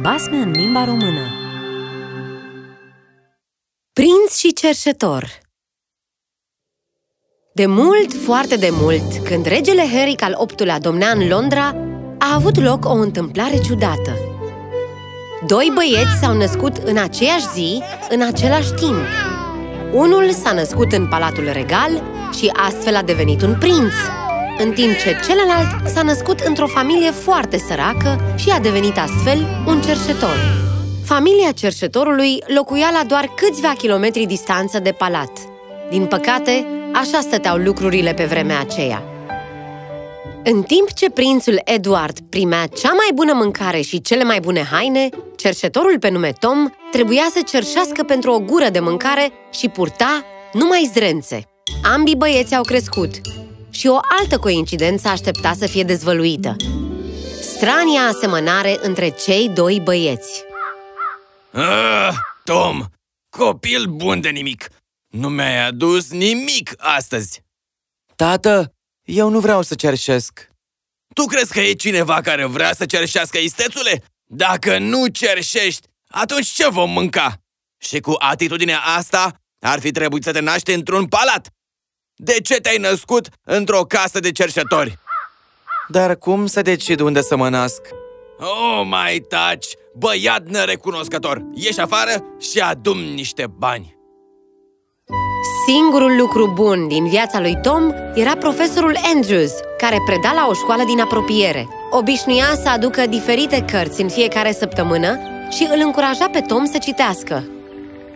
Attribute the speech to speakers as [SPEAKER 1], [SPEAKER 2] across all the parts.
[SPEAKER 1] Basme în limba română Prinț și cerșetor De mult, foarte de mult, când regele Henric al VIII-lea domnea în Londra, a avut loc o întâmplare ciudată. Doi băieți s-au născut în aceeași zi, în același timp. Unul s-a născut în Palatul Regal și astfel a devenit un prinț, în timp ce celălalt s-a născut într-o familie foarte săracă și a devenit astfel un cerșetor. Familia cerșetorului locuia la doar câțiva kilometri distanță de palat. Din păcate, așa stăteau lucrurile pe vremea aceea. În timp ce prințul Edward primea cea mai bună mâncare și cele mai bune haine, cerșetorul pe nume Tom trebuia să cerșească pentru o gură de mâncare și purta numai zdrențe. Ambii băieți au crescut și o altă coincidență aștepta să fie dezvăluită. Strania asemănare între cei doi băieți.
[SPEAKER 2] Ah, Tom, copil bun de nimic! Nu mi-ai adus nimic astăzi!
[SPEAKER 3] Tată, eu nu vreau să cerșesc.
[SPEAKER 2] Tu crezi că e cineva care vrea să cerșească istețule? Dacă nu cerșești, atunci ce vom mânca? Și cu atitudinea asta, ar fi trebuit să te naști într-un palat! De ce te-ai născut într-o casă de cerșetori?
[SPEAKER 3] Dar cum să decid unde să mă nasc?
[SPEAKER 2] Oh, mai taci, băiat nerecunoscător! Ieși afară și adum niște bani!
[SPEAKER 1] Singurul lucru bun din viața lui Tom era profesorul Andrews, care preda la o școală din apropiere. Obișnuia să aducă diferite cărți în fiecare săptămână și îl încuraja pe Tom să citească.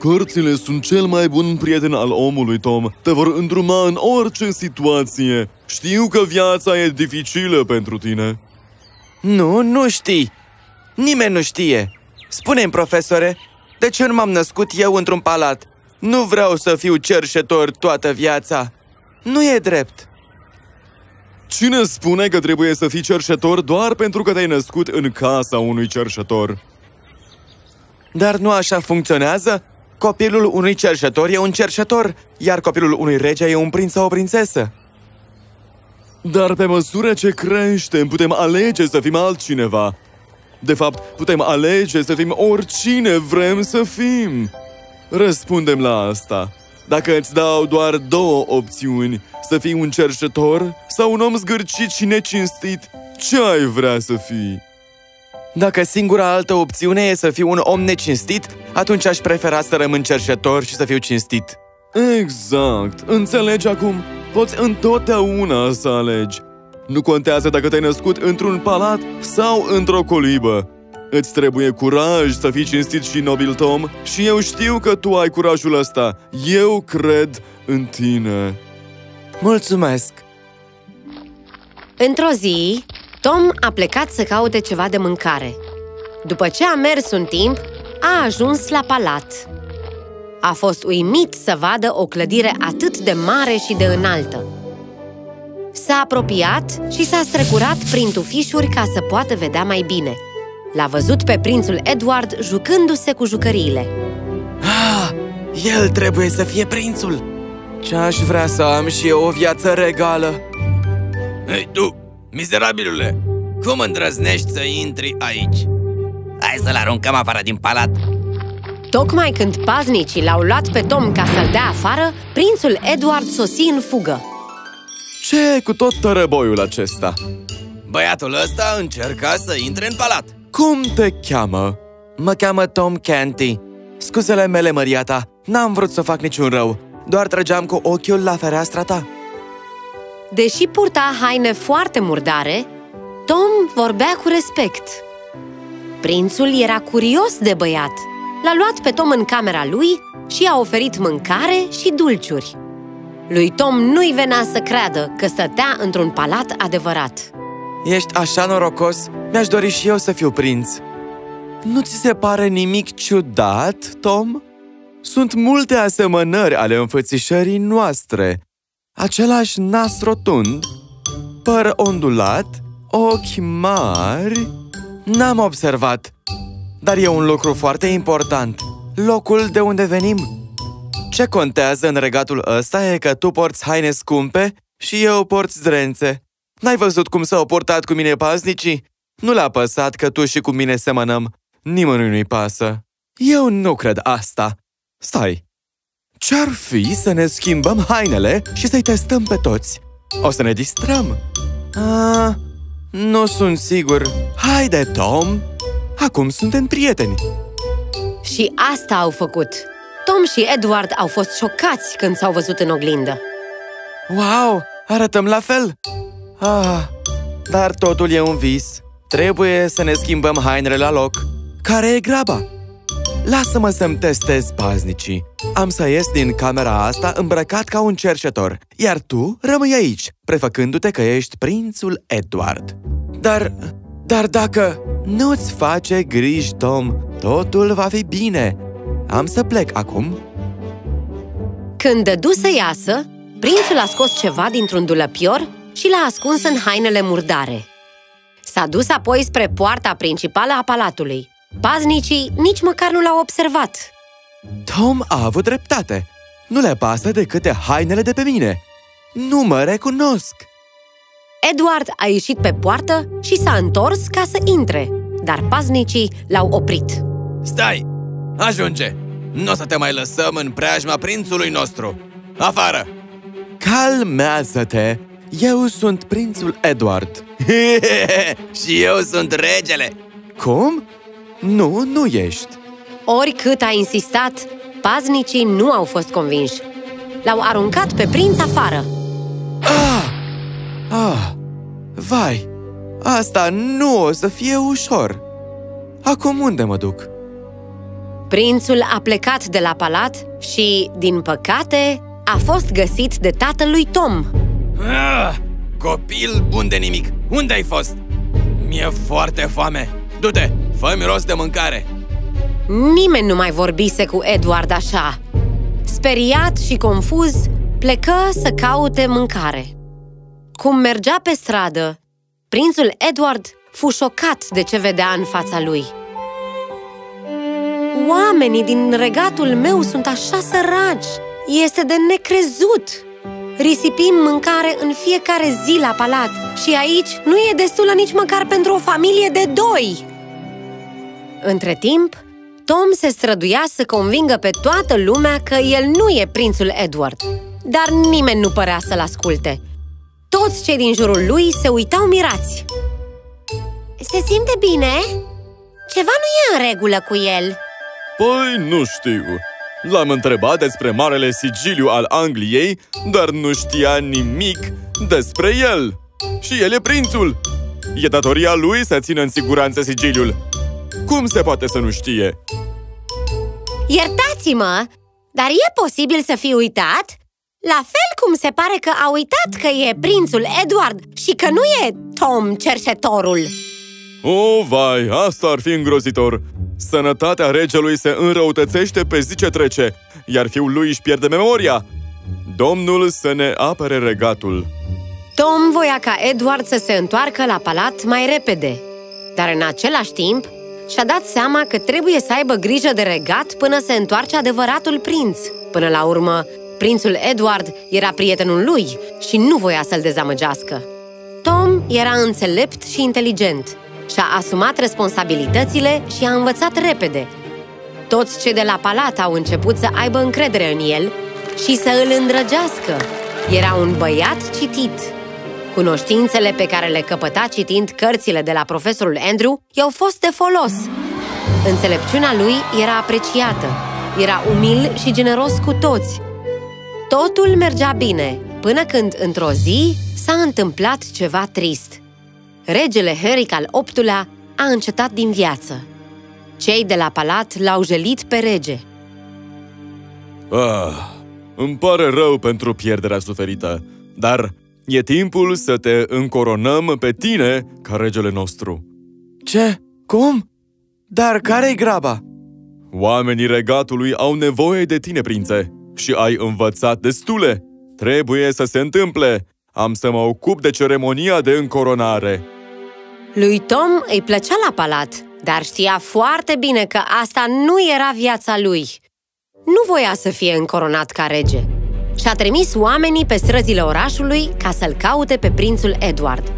[SPEAKER 4] Cărțile sunt cel mai bun prieten al omului, Tom. Te vor îndruma în orice situație. Știu că viața e dificilă pentru tine.
[SPEAKER 3] Nu, nu știi. Nimeni nu știe. Spune-mi, profesore, de ce nu m-am născut eu într-un palat? Nu vreau să fiu cerșetor toată viața. Nu e drept.
[SPEAKER 4] Cine spune că trebuie să fii cerșetor doar pentru că te-ai născut în casa unui cerșetor?
[SPEAKER 3] Dar nu așa funcționează? Copilul unui cerșetor e un cerșetor, iar copilul unui rege e un prinț sau o prințesă.
[SPEAKER 4] Dar pe măsură ce creștem, putem alege să fim altcineva. De fapt, putem alege să fim oricine vrem să fim. Răspundem la asta. Dacă îți dau doar două opțiuni, să fii un cerșetor sau un om zgârcit și necinstit, ce ai vrea să fii?
[SPEAKER 3] Dacă singura altă opțiune e să fiu un om necinstit, atunci aș prefera să rămân cerșetor și să fiu cinstit.
[SPEAKER 4] Exact! Înțelegi acum? Poți întotdeauna să alegi. Nu contează dacă te-ai născut într-un palat sau într-o colibă. Îți trebuie curaj să fii cinstit și nobil, Tom, și eu știu că tu ai curajul ăsta. Eu cred în tine.
[SPEAKER 3] Mulțumesc!
[SPEAKER 1] Într-o zi, Tom a plecat să caute ceva de mâncare. După ce a mers un timp, a ajuns la palat. A fost uimit să vadă o clădire atât de mare și de înaltă. S-a apropiat și s-a strecurat prin tufișuri ca să poată vedea mai bine. L-a văzut pe prințul Edward jucându-se cu jucăriile.
[SPEAKER 3] Ah, el trebuie să fie prințul! Ce aș vrea să am și eu o viață regală!
[SPEAKER 2] Hei, tu, mizerabilule! Cum îndrăznești să intri aici? Hai să-l aruncăm afară din palat!
[SPEAKER 1] Tocmai când paznicii l-au luat pe Tom ca să-l dea afară, prințul Edward sosi în fugă.
[SPEAKER 4] ce cu tot tărăboiul acesta?
[SPEAKER 2] Băiatul ăsta încerca să intre în palat.
[SPEAKER 4] Cum te cheamă?
[SPEAKER 3] Mă cheamă Tom Canty. Scuzele mele, măriata, n-am vrut să fac niciun rău. Doar trăgeam cu ochiul la fereastra ta.
[SPEAKER 1] Deși purta haine foarte murdare, Tom vorbea cu respect. Prințul era curios de băiat. L-a luat pe Tom în camera lui și i-a oferit mâncare și dulciuri. Lui Tom nu-i venea să creadă că stătea într-un palat adevărat.
[SPEAKER 3] Ești așa norocos? Mi-aș dori și eu să fiu prinț. Nu ți se pare nimic ciudat, Tom? Sunt multe asemănări ale înfățișării noastre. Același nas rotund, păr ondulat, ochi mari... N-am observat, dar e un lucru foarte important. Locul de unde venim. Ce contează în regatul ăsta e că tu porți haine scumpe și eu porți zdrențe. N-ai văzut cum s-au portat cu mine paznicii? Nu le-a păsat că tu și cu mine semănăm. Nimănui nu-i pasă. Eu nu cred asta. Stai! Ce-ar fi să ne schimbăm hainele și să-i testăm pe toți? O să ne distrăm. Ah, nu sunt sigur. Haide, Tom! Acum suntem prieteni.
[SPEAKER 1] Și asta au făcut. Tom și Edward au fost șocați când s-au văzut în oglindă.
[SPEAKER 3] Wow! Arătăm la fel! Ah, dar totul e un vis. Trebuie să ne schimbăm hainele la loc. Care e graba? Lasă-mă să-mi testez paznicii. Am să ies din camera asta îmbrăcat ca un cerșetor, iar tu rămâi aici, prefăcându-te că ești prințul Edward. Dar, dar dacă nu-ți face griji, Tom, totul va fi bine. Am să plec acum.
[SPEAKER 1] Când dădu să iasă, prințul a scos ceva dintr-un dulăpior și l-a ascuns în hainele murdare. S-a dus apoi spre poarta principală a palatului. Paznicii nici măcar nu l-au observat.
[SPEAKER 3] Tom a avut dreptate. Nu le pasă decât de hainele de pe mine. Nu mă recunosc.
[SPEAKER 1] Edward a ieșit pe poartă și s-a întors ca să intre, dar paznicii l-au oprit.
[SPEAKER 2] Stai! Ajunge! Nu o să te mai lăsăm în preajma prințului nostru! Afară!
[SPEAKER 3] Calmează-te! Eu sunt prințul Edward.
[SPEAKER 2] și eu sunt regele!
[SPEAKER 3] Cum? Nu, nu ești.
[SPEAKER 1] Oricât a insistat, paznicii nu au fost convinși. L-au aruncat pe prinț afară.
[SPEAKER 3] Ah! Ah! Vai! Asta nu o să fie ușor. Acum unde mă duc?
[SPEAKER 1] Prințul a plecat de la palat și, din păcate, a fost găsit de tatălui Tom.
[SPEAKER 2] Ah, copil bun de nimic! Unde ai fost? Mi-e foarte foame! Du-te, fă rost de mâncare!
[SPEAKER 1] Nimeni nu mai vorbise cu Edward așa. Speriat și confuz, plecă să caute mâncare. Cum mergea pe stradă, prințul Edward fu șocat de ce vedea în fața lui. Oamenii din regatul meu sunt așa săraci! Este de necrezut! Risipim mâncare în fiecare zi la palat și aici nu e destulă nici măcar pentru o familie de doi! Între timp, Tom se străduia să convingă pe toată lumea că el nu e prințul Edward, dar nimeni nu părea să-l asculte. Toți cei din jurul lui se uitau mirați. Se simte bine? Ceva nu e în regulă cu el.
[SPEAKER 4] Păi, nu știu. L-am întrebat despre marele sigiliu al Angliei, dar nu știa nimic despre el. Și el e prințul. E datoria lui să țină în siguranță sigiliul. Cum se poate să nu știe?
[SPEAKER 1] Iertați-mă, dar e posibil să fi uitat? La fel cum se pare că a uitat că e prințul Edward și că nu e Tom cerșetorul
[SPEAKER 4] O, vai, asta ar fi îngrozitor! Sănătatea regelui se înrăutățește pe zi ce trece, iar fiul lui își pierde memoria. Domnul să ne apere regatul.
[SPEAKER 1] Tom voia ca Edward să se întoarcă la palat mai repede, dar în același timp și-a dat seama că trebuie să aibă grijă de regat până se întoarce adevăratul prinț. Până la urmă, prințul Edward era prietenul lui și nu voia să-l dezamăgească. Tom era înțelept și inteligent. Și-a asumat responsabilitățile și a învățat repede. Toți cei de la palat au început să aibă încredere în el și să îl îndrăgească. Era un băiat citit, Cunoștințele pe care le căpăta citind cărțile de la profesorul Andrew i-au fost de folos. Înțelepciunea lui era apreciată, era umil și generos cu toți. Totul mergea bine, până când, într-o zi, s-a întâmplat ceva trist. Regele Henric al VIII-lea a încetat din viață. Cei de la palat l-au jelit pe rege.
[SPEAKER 4] Ah, îmi pare rău pentru pierderea suferită, dar E timpul să te încoronăm pe tine ca regele nostru.
[SPEAKER 3] Ce? Cum? Dar care-i graba?
[SPEAKER 4] Oamenii regatului au nevoie de tine, prințe, și ai învățat destule. Trebuie să se întâmple. Am să mă ocup de ceremonia de încoronare.
[SPEAKER 1] Lui Tom îi plăcea la palat, dar știa foarte bine că asta nu era viața lui. Nu voia să fie încoronat ca rege și-a trimis oamenii pe străzile orașului ca să-l caute pe prințul Edward.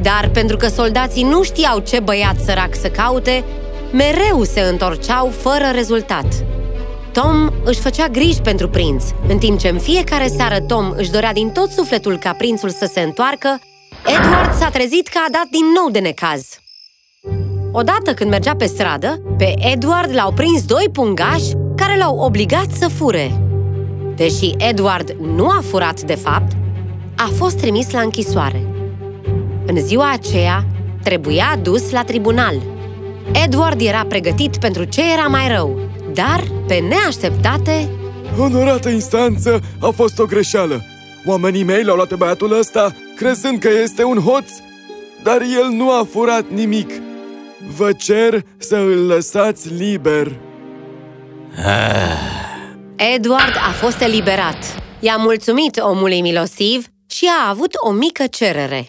[SPEAKER 1] Dar pentru că soldații nu știau ce băiat sărac să caute, mereu se întorceau fără rezultat. Tom își făcea griji pentru prinț, în timp ce în fiecare seară Tom își dorea din tot sufletul ca prințul să se întoarcă, Edward s-a trezit că a dat din nou de necaz. Odată când mergea pe stradă, pe Edward l-au prins doi pungași care l-au obligat să fure. Deși Edward nu a furat de fapt, a fost trimis la închisoare. În ziua aceea, trebuia dus la tribunal. Edward era pregătit pentru ce era mai rău, dar, pe neașteptate...
[SPEAKER 4] Onorată instanță, a fost o greșeală. Oamenii mei l-au luat pe băiatul ăsta, crezând că este un hoț, dar el nu a furat nimic. Vă cer să îl lăsați liber.
[SPEAKER 1] Edward a fost eliberat. I-a mulțumit omului milosiv și a avut o mică cerere.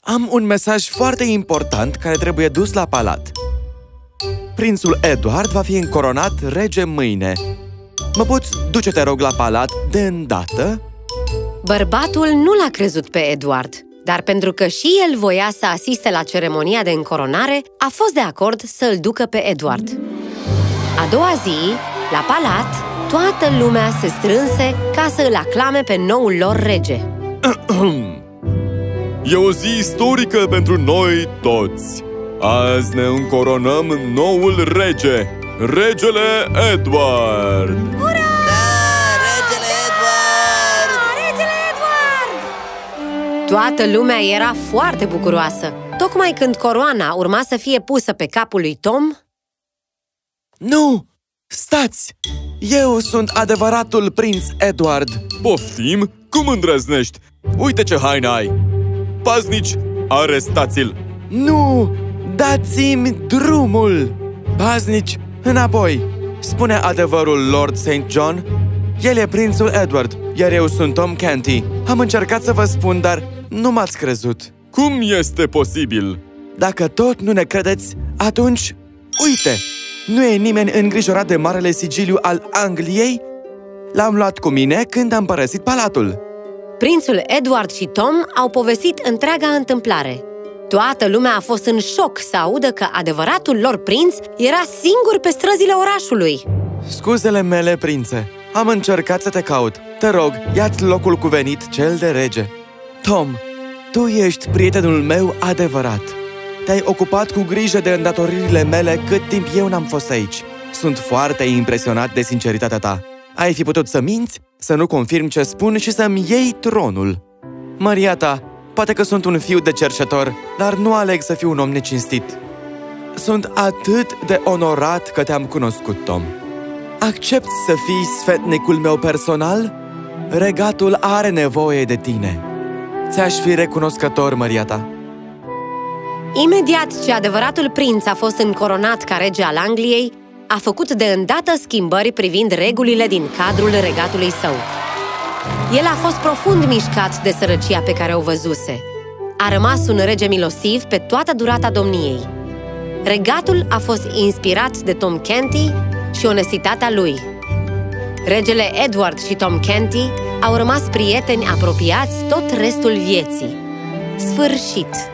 [SPEAKER 3] Am un mesaj foarte important care trebuie dus la palat. Prințul Edward va fi încoronat rege mâine. Mă poți duce, te rog, la palat de îndată?
[SPEAKER 1] Bărbatul nu l-a crezut pe Edward, dar pentru că și el voia să asiste la ceremonia de încoronare, a fost de acord să îl ducă pe Edward. A doua zi, la palat, toată lumea se strânse ca să îl aclame pe noul lor rege.
[SPEAKER 4] E o zi istorică pentru noi toți! Azi ne încoronăm noul rege, regele Edward!
[SPEAKER 2] Ura! Da, regele Edward!
[SPEAKER 1] Regele Edward! Toată lumea era foarte bucuroasă. Tocmai când coroana urma să fie pusă pe capul lui Tom...
[SPEAKER 3] Nu! Stați! Eu sunt adevăratul prinț Edward!
[SPEAKER 4] Poftim? Cum îndrăznești? Uite ce haine ai! Paznici, arestați-l!
[SPEAKER 3] Nu! Dați-mi drumul! Paznici, înapoi! Spune adevărul Lord St. John? El e prințul Edward, iar eu sunt Tom Canty. Am încercat să vă spun, dar nu m-ați crezut.
[SPEAKER 4] Cum este posibil?
[SPEAKER 3] Dacă tot nu ne credeți, atunci, uite! Nu e nimeni îngrijorat de marele sigiliu al Angliei? L-am luat cu mine când am părăsit palatul.
[SPEAKER 1] Prințul Edward și Tom au povestit întreaga întâmplare. Toată lumea a fost în șoc să audă că adevăratul lor prinț era singur pe străzile orașului.
[SPEAKER 3] Scuzele mele, prințe, am încercat să te caut. Te rog, ia-ți locul cuvenit, cel de rege. Tom, tu ești prietenul meu adevărat. Te-ai ocupat cu grijă de îndatoririle mele cât timp eu n-am fost aici. Sunt foarte impresionat de sinceritatea ta. Ai fi putut să minți, să nu confirm ce spun și să-mi iei tronul. Mariata, poate că sunt un fiu de cerșetor, dar nu aleg să fiu un om necinstit. Sunt atât de onorat că te-am cunoscut, Tom. Accept să fii sfetnicul meu personal? Regatul are nevoie de tine. Ți-aș fi recunoscător, Mariata.
[SPEAKER 1] Imediat ce adevăratul prinț a fost încoronat ca rege al Angliei, a făcut de îndată schimbări privind regulile din cadrul regatului său. El a fost profund mișcat de sărăcia pe care o văzuse. A rămas un rege milosiv pe toată durata domniei. Regatul a fost inspirat de Tom Canty și onestitatea lui. Regele Edward și Tom Canty au rămas prieteni apropiați tot restul vieții. Sfârșit!